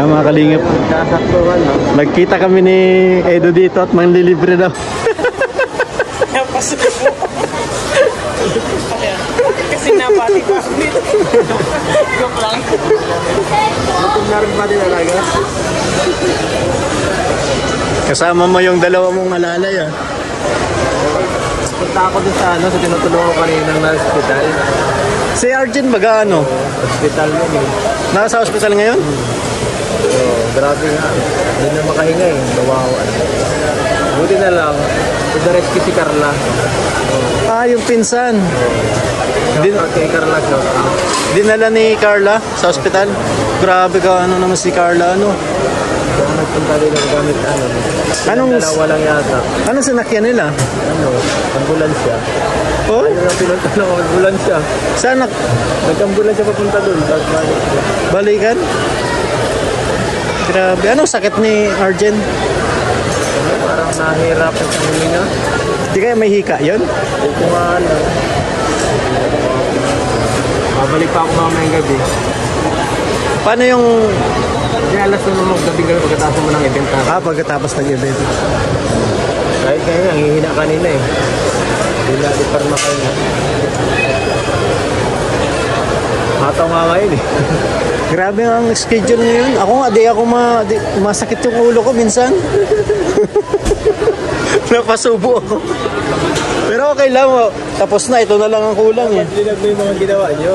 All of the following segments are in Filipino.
Ah, mga kalingap. Nagkita kami ni Edo dito at manlilibre daw. Napasok po. Ayan. Kasi napati pa ako dito. Joke lang. Gutom na rin ba din talaga? Kasama mo yung dalawa mong alalay ah. Punta ako dun sa ano, sa tinutulungan ko kanina na hospital. Si Arjun baga ano? Hospital yun eh. Nasa hospital ngayon? So, grabe nga. Hindi na makahinga eh. Nawawa. Buti na lang, to the rescue si Carla. Ah, yung pinsan. Din, Shout out kay Carla, shout out. dinala ni Carla sa hospital. Grabe ka, ano naman si Carla, ano? Kaya nagpunta din ang gamit ano. Anong- Silang Dalawa lang yata. Anong sinakyan nila? Ano, ambulansya. Oh, Ano lang pinunta ng ambulansya. saan nak Nag-ambulansya papunta dun. Tapos balik. balikan? Grabe. Anong sakit ni Arjen? Ano, parang nahihirapan sa huminga. Di kaya may hika yon? Hindi ko nga alam. Babalik pa ako mamayang gabi. Paano yung Kaya alas na naman gabi gabi pagkatapos mo ng event na. ah, pagkatapos ng event? Kahit kaya nga, hihina kanina eh. Hindi natin para makahinga. Hataw nga ngayon eh. Grabe ang schedule ngayon. Ako nga, di ako ma, di, masakit yung ulo ko minsan. Napasubo ako. Pero okay lang. oh. Tapos na, ito na lang ang kulang eh. Linag mo yung mga ginawa niyo.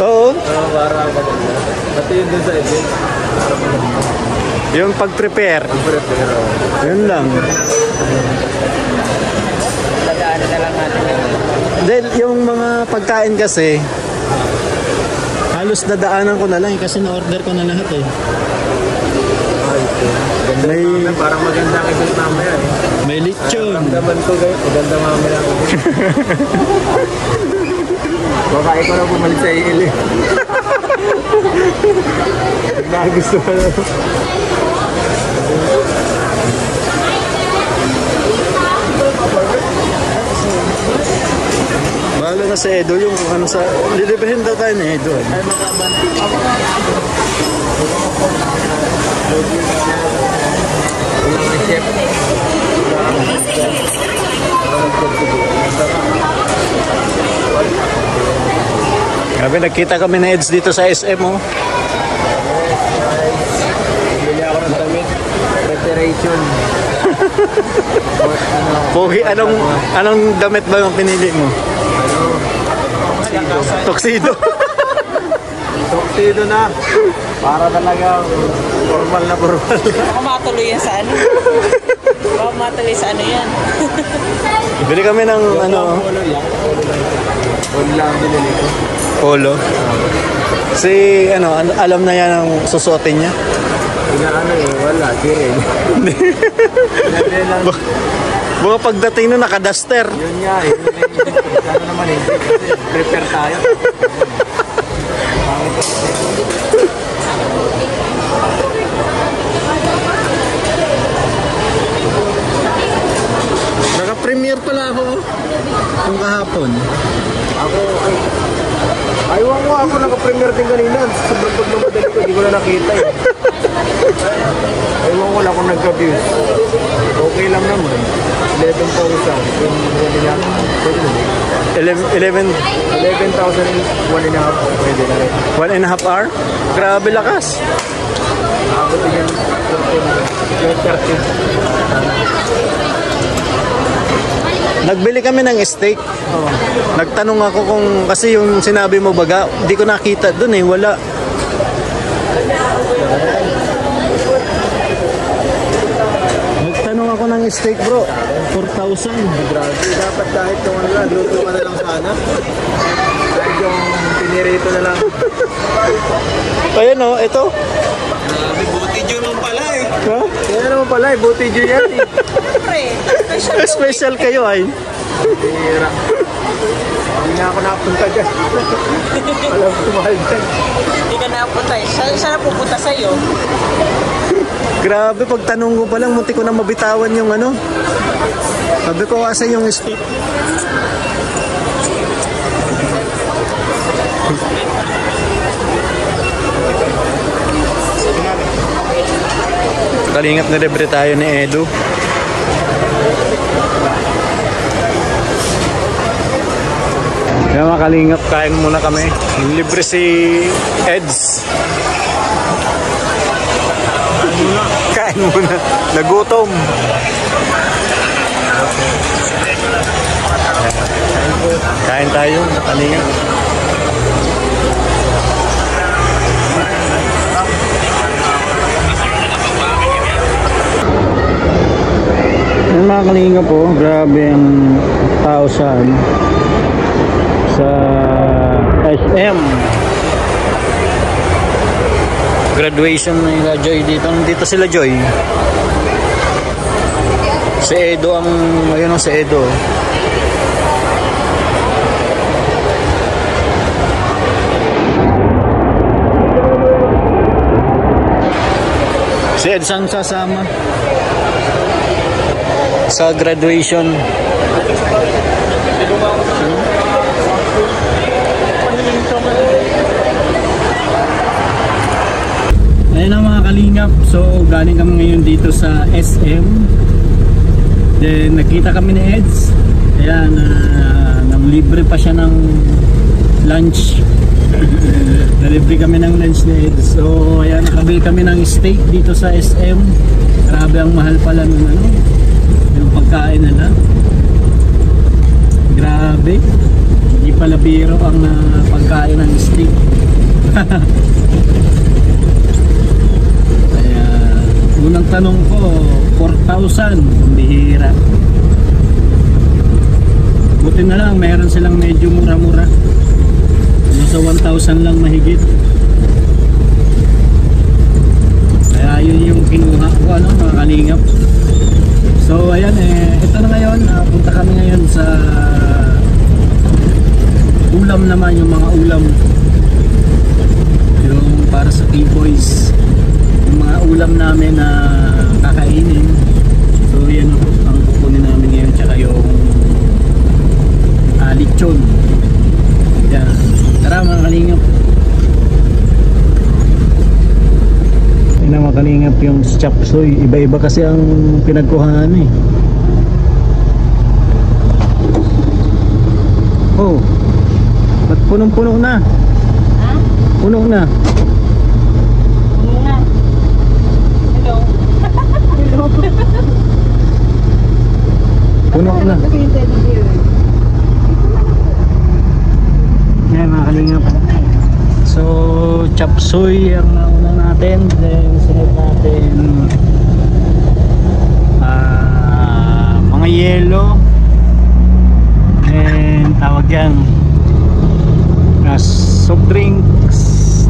Oo. Uh, para maganda. Pati yun dun sa event. Para maganda. Yung pag-prepare. Ang prepare. Yun lang. Dadaanan na lang natin. Then, yung mga pagkain kasi, halos dadaanan ko na lang eh, kasi na-order ko na lahat eh. Ganda May- May... Parang maganda ang event mamaya eh. May lechon. Ramdaman ko guys, maganda mamaya. Baka ikaw na bumalik sa iil eh. Ko na. Bahala na sa Edo yung ano sa... Daw tayo ni Edo. eh. Grabe, nagkita kami na Eds dito sa SM oh. Bili ako ng damit. Preparation. Pogi, anong, anong damit ba yung pinili mo? Tuxedo. Tuxedo na. Para talaga formal na formal. Baka matuloy yan sa ano. Baka matuloy sa ano yan. Bili kami ng ano, Polo lang. Polo lang binili ko. polo. Si, ano, an- alam na yan ang susuotin niya. Inaano eh, wala. Kirin. Hindi lang. Mga pagdating nun, naka-duster. Yun nga eh. Sana naman. Kasi prepare tayo. Naka-premiere pala ako. oh. Kung kahapon. Ako, ay, ayaw ko ako naka-premiere din kanina. Sobrang pagmamadali ko, hindi ko na nakita eh. Ayaw ko lang kung nagka-views. Okay lang naman. 11,000. Yung wala niya. Pwede na. 11, 11, 11,000 one and a half. Pwede rin. one and a half hour? Grabe lakas. Ako 13. Nagbili kami ng steak. Nagtanong ako kung, kasi yung sinabi mo baga, hindi ko nakita dun eh, wala. Nagtanong ako ng steak bro, 4,000. Grabe. Dapat kahit yung ano lang, luto ka na lang sana. Kahit yung pinirito na lang. Ayun oh, ito. Grabe, buti dyan lang pala eh. Ha? Kaya naman pala eh, buti dyan yan eh. Siyempre, special to. Special kayo ay. Tira. Hindi na ako nakapunta dyan. Alam ko mahal dyan. Hindi ka napunta eh. Saan, saan na pupunta sa'yo? Grabe, pagtanong ko pa lang, munti ko na mabitawan yung ano. Sabi ko kasi yung steak. kalingap na libre tayo ni Edu. Kaya mga kain muna kami. Libre si Eds. Kain muna. Nagutom. Kain tayo, kalingap. Yung mga kalinga po, grabe ang tao sa sa SM. Graduation nila Joy dito. Dito sila Joy. Si Edo ang, ayun ang si Edo. Si Edsan sasama sa graduation. Ayun ang mga kalingap. So, galing kami ngayon dito sa SM. Then, nakita kami ni Eds. Ayan, uh, nang libre pa siya ng lunch. Nalibre kami ng lunch ni Eds. So, ayan, nakabili kami ng steak dito sa SM. Grabe ang mahal pala ng ano, yung pagkain nila. Grabe. Hindi pala biro ang uh, pagkain ng steak. Kaya, unang tanong ko, 4,000. Bihira. Buti na lang, meron silang medyo mura-mura. Nasa 1,000 lang mahigit. Kaya yun yung kinuha ko, ano, mga kalingap. So ayan eh, ito na ngayon, ah, punta kami ngayon sa ulam naman, yung mga ulam. Yung para sa K-Boys. Yung mga ulam namin na kakainin. So yan ang kukunin namin ngayon, tsaka yung uh, lechon. Yan. Tara mga kalingap. Yun ang mga kalingap yung chop suey. Iba-iba kasi ang pinagkuhaan eh. Oh. Ba't punong-puno na? Ha? Puno na. Ano nga? Hello? Hello? Puno na. Yan mga kalingap. So, chop suey ang nauna natin. Then, sunod natin ah mga yelo. Then, tawag yan. Uh, soft drinks.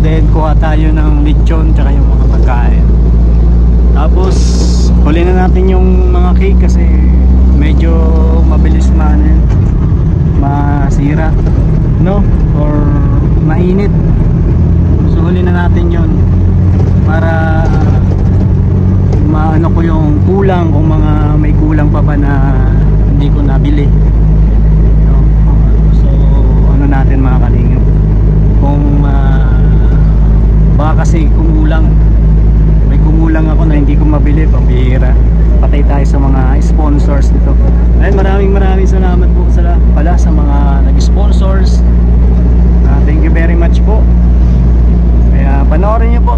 Then, kuha tayo ng lechon tsaka yung mga pagkain. Tapos, huli na natin yung mga cake kasi medyo mabilis man eh, masira no? Or mainit. So huli na natin yon para maano ko yung kulang kung mga may kulang pa ba na hindi ko nabili. No? so ano natin mga kalingap? Kung ah, baka kasi kumulang may kumulang ako na hindi ko mabili pambihira. Patay tayo sa mga sponsors dito ayun maraming maraming salamat po sa pala sa mga nag-sponsors. Ah, thank you very much po. Kaya panoorin niyo po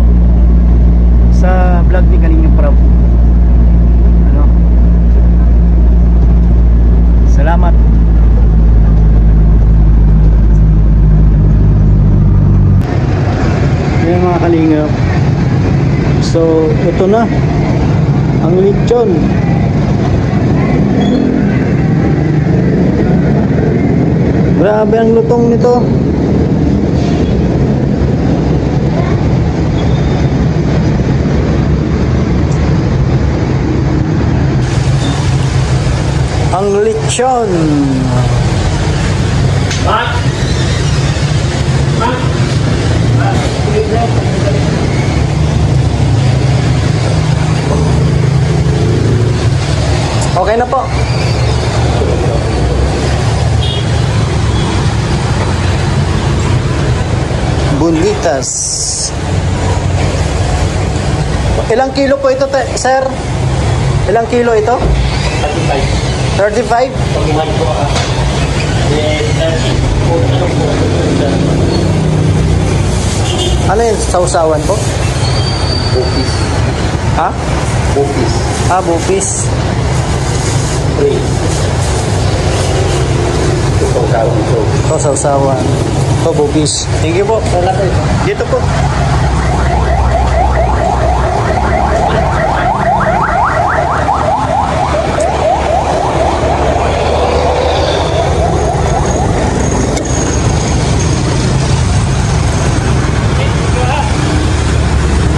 sa vlog ni Kalinga Prab. Ano? Salamat. Ayan mga kalingap So, ito na. Ang lechon. Grabe ang lutong nito. Ang lechon. Okay na po. Bunitas. Ilang kilo po ito, sir? Ilang kilo ito? 35. 35? Ano yun? Sausawan po? Bupis. Ha? Bupis. Ah, bupis. Free. Ito ito. Ito, sausawan. Ito, bupis. Thank you po. Dito po.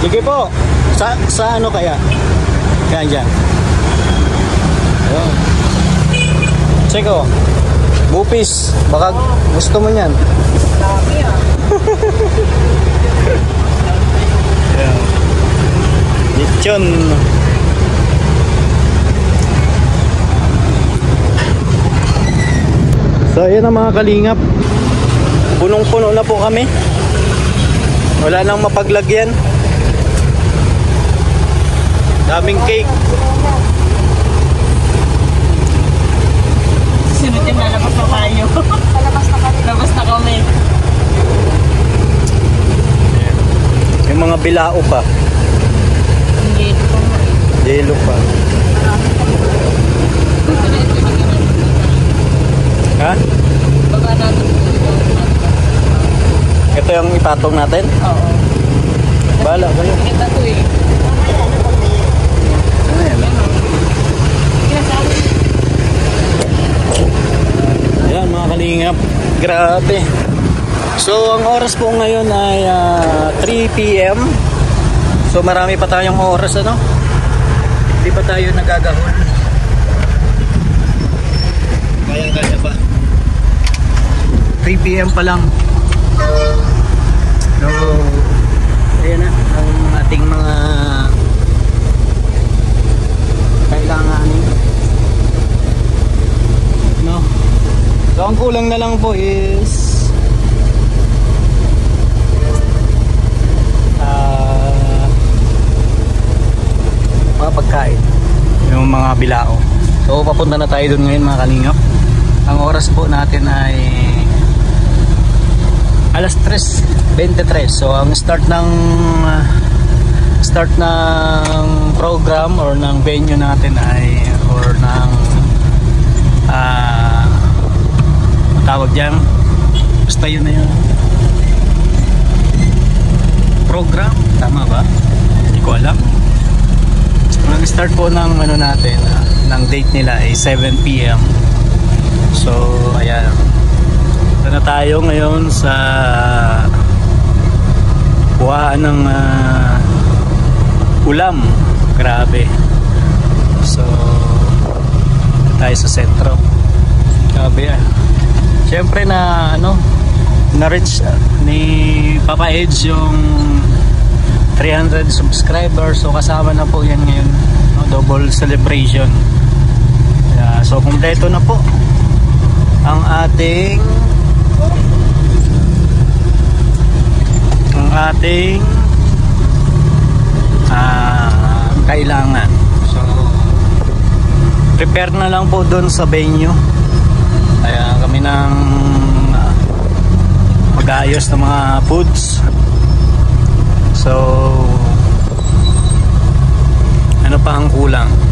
Sige po. Sa, sa ano kaya? Yan, dyan. Ayun. Sige oh. Bupis. Baka gusto mo niyan. Ah. Yeah. Lechon. So ayan ang mga kalingap. Punong-puno na po kami. Wala nang mapaglagyan. Daming cake. Sunod yung lalabas na tayo. Lalabas na kami. Labas na kami. Yung mga bilao pa. Ito. Yelo pa. Ha? Ito yung ipatong natin? Oo. Bala kayo. Kita to eh. Ayan mga kalingap. Grabe. So ang oras po ngayon ay ah, 3 p.m. So marami pa tayong oras ano. Hindi pa tayo nagagahon. Kayang kaya pa. 3 p.m. pa lang. So, ayan na ang ating mga kailanganin. No? So ang kulang na lang po is ah mga pagkain. Yung mga bilao. So papunta na tayo doon ngayon mga kalingap. Ang oras po natin ay alas 3.23. So ang start ng ah, start ng program or ng venue natin ay or ng ang tawag dyan basta yun na yun program tama ba? hindi ko alam ang start po ng ano natin ah, ng date nila ay 7pm so ayan. Ito na tayo ngayon sa kuhaan ng ah, ulam. Grabe. So tayo sa sentro. Grabe ah. Syempre na ano na reach ah, ni Papa Edge yung 300 subscribers. So kasama na po yan ngayon no? double celebration yeah, so kumpleto na po ang ating ang ating ah, kailangan. So prepare na lang po doon sa venue. Kaya kami ng ah, mag-aayos ng mga foods. So ano pa ang kulang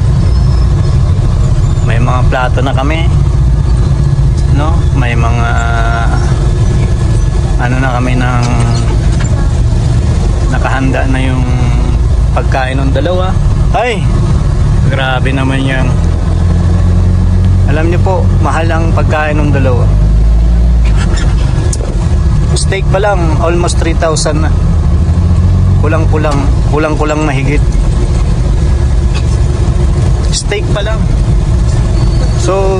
may mga plato na kami. No? May mga ano na kami ng nakahanda na yung pagkain ng dalawa. Ay! Grabe naman yung alam niyo po mahal ang pagkain ng dalawa. Steak pa lang almost 3,000 na. Kulang kulang kulang kulang mahigit. Steak pa lang so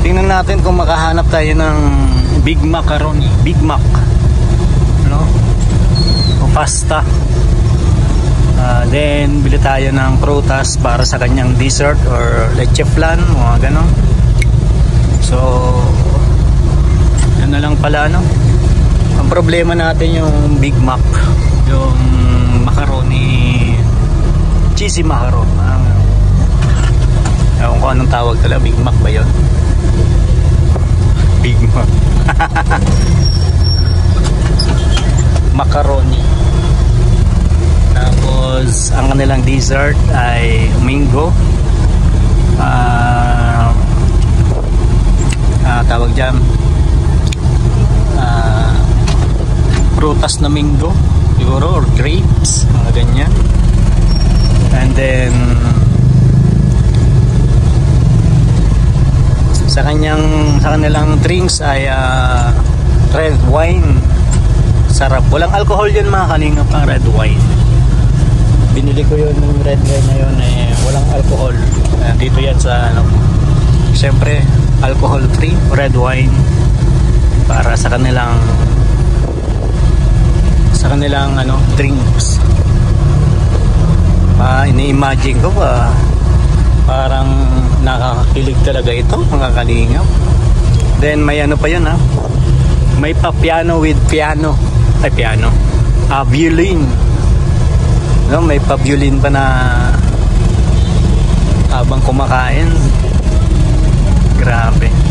tingnan natin kung makahanap tayo ng big macaroni big mac. No o pasta. Ah, then bili tayo ng prutas para sa kanyang dessert or leche flan mga ganon. So yun na lang pala ano? Ang problema natin yung Big Mac. Yung Cheesy Macaron. Ang, ewan ko anong tawag talaga. Big Mac ba yun? Big Mac. Macaroni. Tapos, ang kanilang dessert ay mango. Ah, ah, tawag dyan. Ah, prutas na mango. Siguro, or grapes. Mga ganyan. And then, sa kanyang sa kanilang drinks ay ah, red wine. Sarap. Walang alcohol yun mga kalingap ang red wine. Binili ko yun yung red wine na yun eh walang alcohol. Uh, dito yan sa ano syempre alcohol free red wine. Para sa kanilang sa kanilang ano drinks. Ah ini-imagine ko ba parang nakakakilig talaga ito mga kalingap. Then may ano pa yun ha may pa piano with piano. Ay piano. Ah violin. No may pa violin pa na habang kumakain. Grabe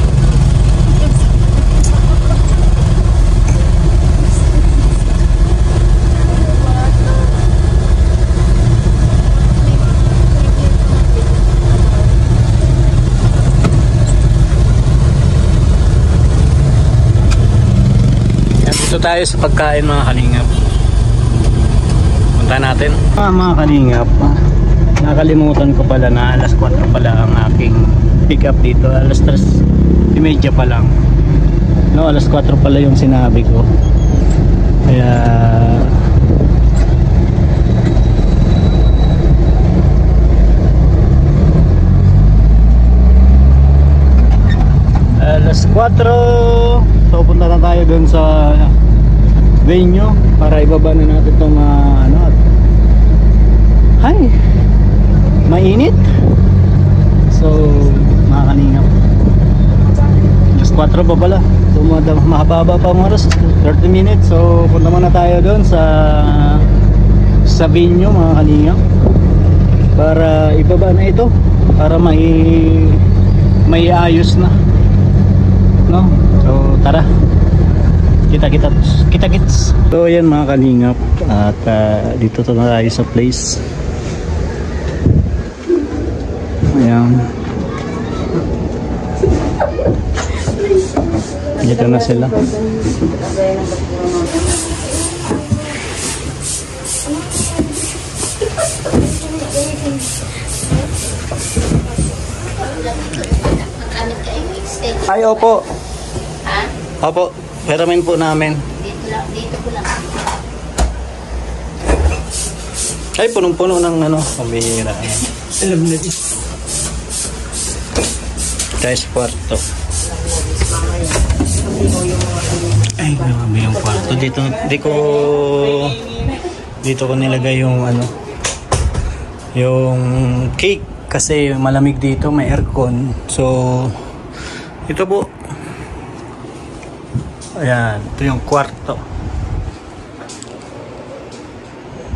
Dito tayo sa pagkain mga kalingap. Punta natin. Ah, mga kalingap. Nakalimutan ko pala na alas 4 pala ang aking pick up dito. Alas 3.30 pa lang. No, alas 4 pala yung sinabi ko. Kaya alas 4 so punta na tayo dun sa venue para ibaba na natin itong uh, ano. Hi mainit. So mga kaningap. Alas 4 pa pala. So mahaba pa ang oras. 30 minutes. So punta muna tayo dun sa sa venue mga kaningap. Para ibaba na ito. Para may may ayos na. No? So tara kita kita kita kits so yan mga kalingap. At ah, dito to na tayo sa place. Ayan. Dito na sila. Ay opo. Ha? opo peramin po namin Dito lang, dito ko lang. ay punong-puno ng ano pambihira Alam na din. Guys, kwarto. Ay, grabe yung kwarto. Dito, di ko, dito ko nilagay yung ano, yung cake. Kasi malamig dito, may aircon. So, ito po. Ayan, ito yung kwarto.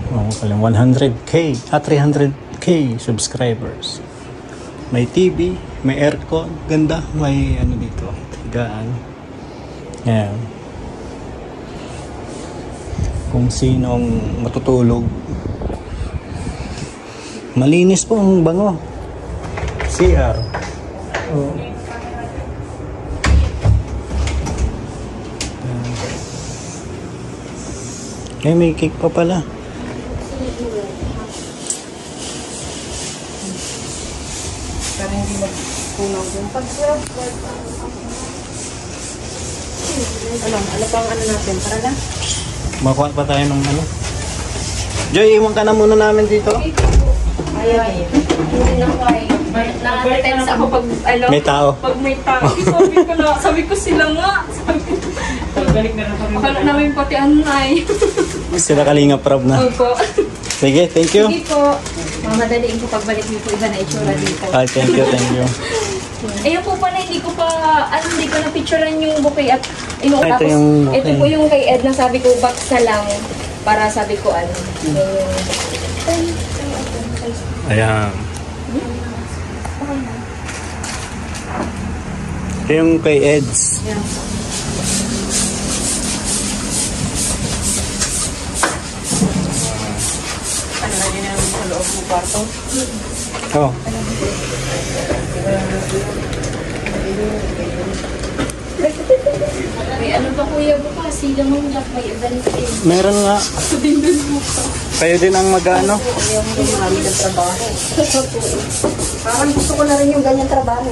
Oh, pala 100k, ah 300k subscribers. May TV, may aircon, ganda, may ano dito, higaan. Ayan. Kung sinong matutulog. Malinis po ang bango. CR. Oh. Ay, may cake pa pala. Para hindi magkulang yung pag-serve. Ano, ano pang ano natin? Para na? Makuha pa tayo ng ano. Joy, iwan ka na muna namin dito. Ayaw. Hindi na ko ay. Nakaka-tense ako pag, ano, May tao. pag may tao. sabi ko na, sabi ko sila nga. Sabi ko, Balik na lang kami. Akala namin pati ano ay. Sila kalinga prob na. Opo. Sige, thank you. Sige po. Mamadaliin ko pagbalik dito, iba na itsura dito. Ay, thank you, thank you. Ayun po pala, hindi ko pa, ano, hindi ko na-picturean yung bouquet at ino, Ah, ito yung bouquet. ito po yung kay Ed na sabi ko, na lang. Para sabi ko ano, Ayan. Ito yung kay Eds. ano loob ng kwarto. Oh. May ano pa kuya bukas? Sila mo lang may event eh. Meron nga. Kayo din ang mag-ano? Marami ng trabaho. Parang gusto ko na rin yung ganyan trabaho.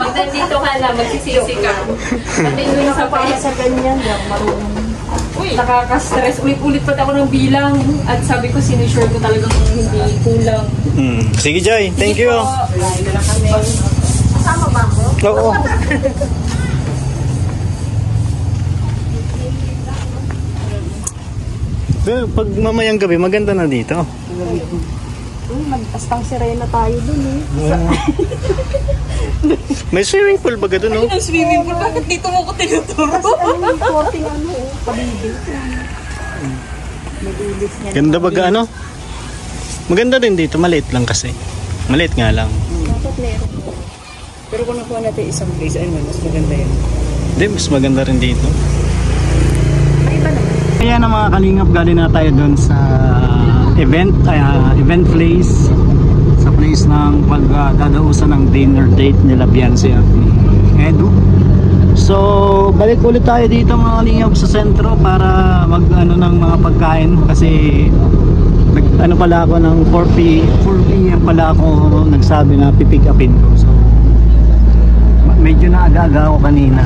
Pag nandito ka na, magsisisi ka. Pati doon sa Para sa ganyan, marunong. Uy, nakaka-stress. Ulit-ulit pa ako ng bilang. At sabi ko, sinusure ko talagang hindi kulang. Hmm. Sige, Joy. Thank you. Lain na kami. Kasama ba ako? Oo. Pero pag mamayang gabi, maganda na dito. Uy, mag-astang sirena tayo dun eh. May swimming pool ba doon, no? Ang swimming pool, bakit dito mo ko tinuturo? Ano yung ano oh, pabibig. Mabilis niya. Ganda ba ano? Maganda din dito, maliit lang kasi. Maliit nga lang. Dapat meron. Pero kung nakuha natin isang place, ayun mas maganda yan. Hindi, mas maganda rin dito. Ay, iba naman. Kaya na mga kalingap, galing na tayo doon sa event, ah, event place. Sa place ng pagdadausan ng dinner date nila Beyonce at ni Edu. So, balik ulit tayo dito mga kalingap sa sentro para mag ano ng mga pagkain kasi nag, ano pala ako ng 4 p 4 p.m. pala ako nagsabi na pipick upin ko. So, medyo na aga-aga ako kanina.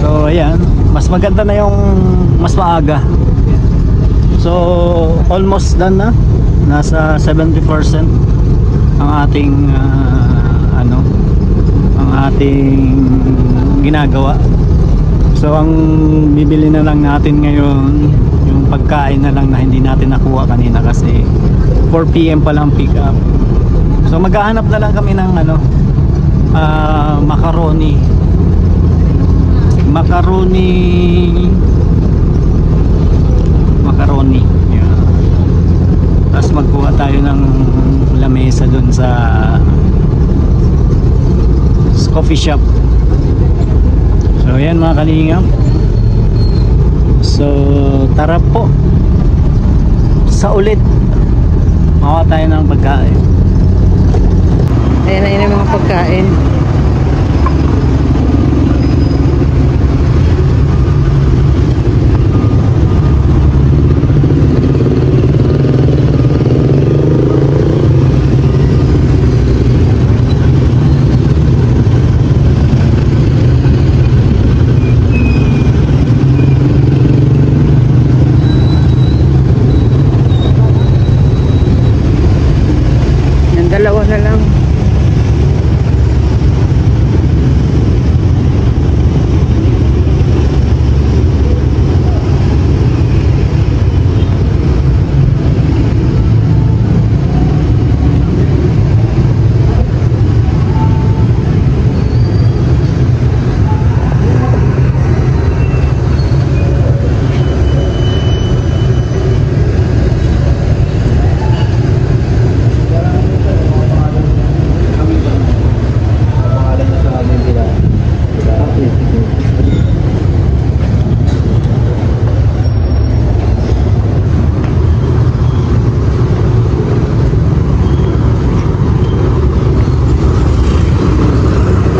So ayan, mas maganda na yung mas maaga. So almost done na. Nasa 70% ang ating ano ang ating ginagawa. So ang bibili na lang natin ngayon yung pagkain na lang na hindi natin nakuha kanina kasi 4 PM pa lang pick up. So maghahanap na lang kami ng ano ah, macaroni macaroni macaroni yeah. tapos magkuha tayo ng lamesa dun sa coffee shop. So yan mga kalingap so tara po. Sa ulit. Makuha tayo ng pagkain. Ayan na yun ang mga pagkain. Yung dalawa na lang.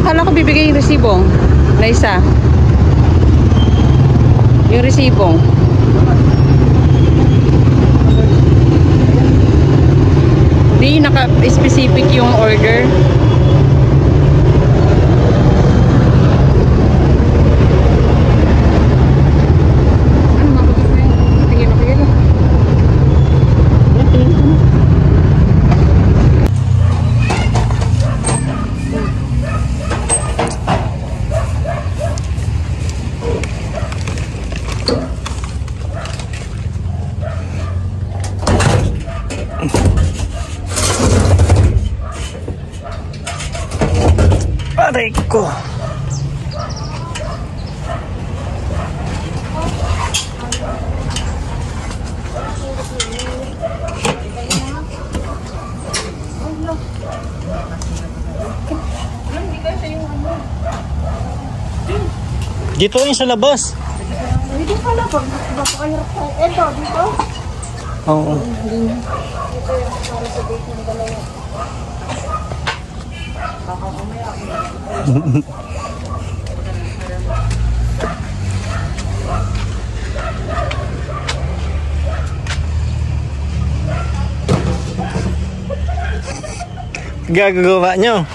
Akala ko bibigay yung resibo isa. Yung resibo. Di naka-specific yung order. Aray ko. Dito yun sa labas. Dito sa labas. Ito, dito. Oo. Dito yung para sa date ng dalawa. Baka umaya ako. Gagawa nyo.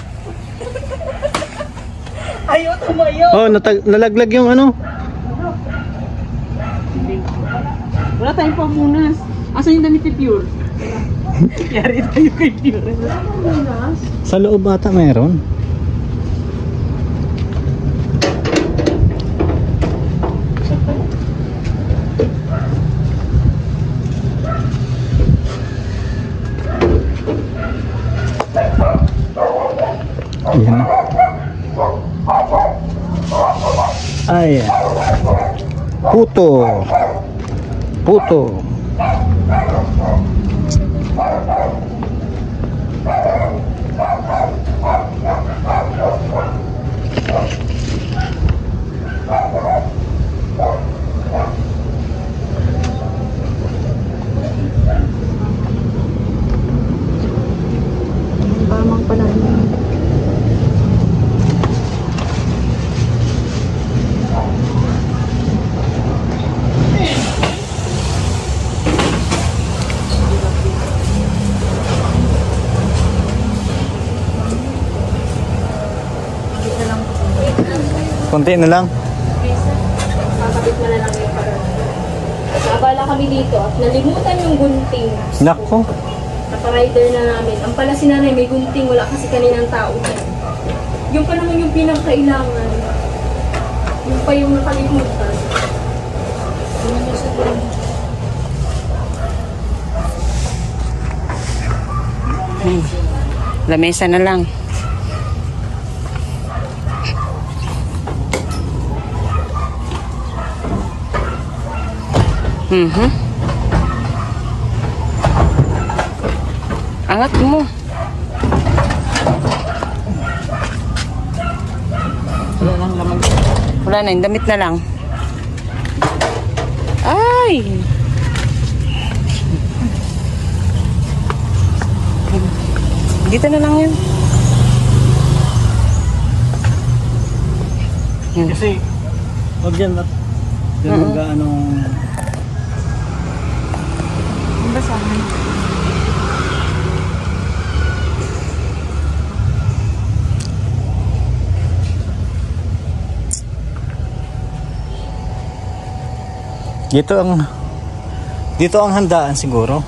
Ayaw tumayo. Oh, natag nalaglag yung ano. Wala tayong pamunas. Asan yung damit ni Pure? Yari tayo kay Pure. Sa loob ata meron. Yan. Ay. Puto. Puto. Konti na lang. Kakabit mo na lang yung parang. Nabala kami dito at nalimutan yung gunting. Nako. Naka-rider na namin. Ang pala si nanay may gunting, wala kasi kaninang tao. Yung pa naman yung pinakailangan. Yung pa yung nakalimutan. Lamesa na lang. Mhm. Angat mo. Wala nang lamag. Wala na, yung damit na lang. Ay! Dito na lang yan. Kasi, wag dyan at dyan mag ano, Dito ang dito ang handaan siguro.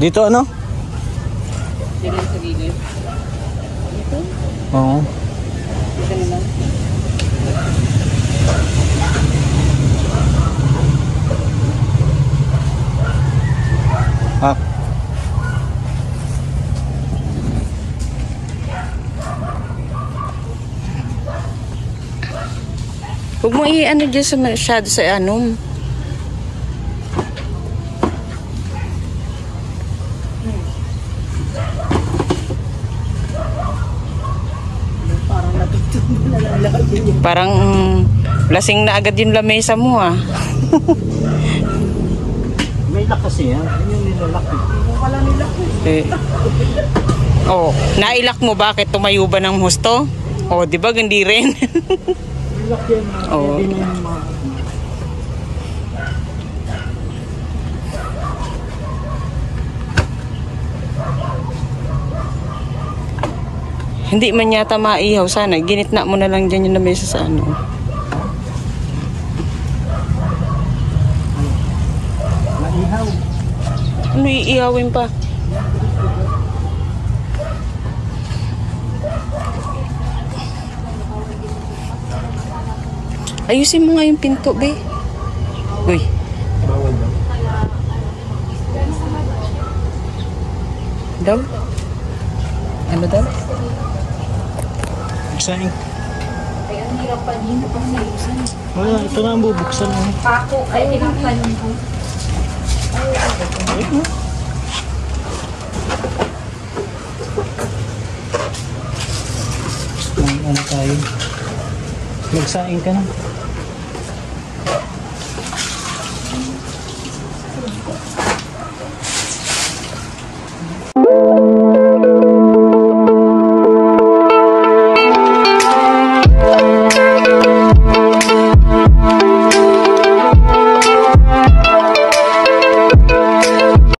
Dito ano? Dito sa gilid. Oo. Huwag mo i-ano dyan sa masyado sa ano. Parang lasing na agad yung lamesa mo ah. may lock kasi yan. Yan yung nilalak. eh. Eh. Oh, nailak mo bakit tumayo ba ng husto? Oh, 'di ba hindi rin? Yan. Oo. Hindi man yata maihaw sana. Ginitna mo na lang dyan yung lamesa sa ano. Naihaw. Ano iihawin pa? Ayusin mo nga yung pinto, be. Uy. Bawal daw. Daw? Ano daw? Exciting. Wala, ito na ang bubuksan. oh. Pako, ay tinangkan ko. Ang ano tayo. Magsaing ka na.